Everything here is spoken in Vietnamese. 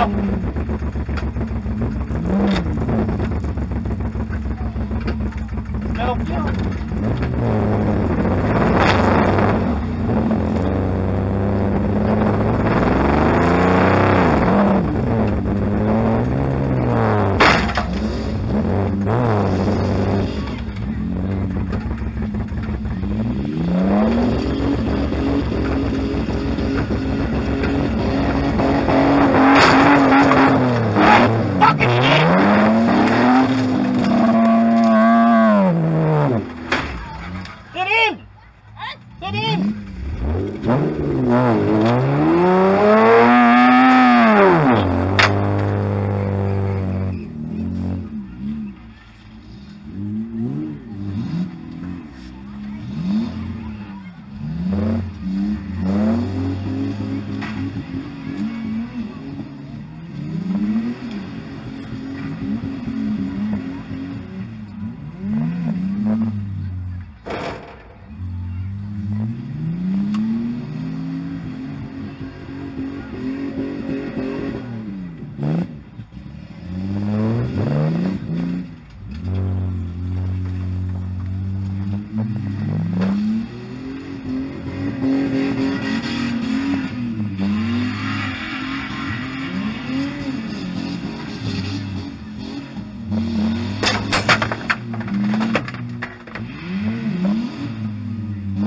không Thấy không chứ không it in.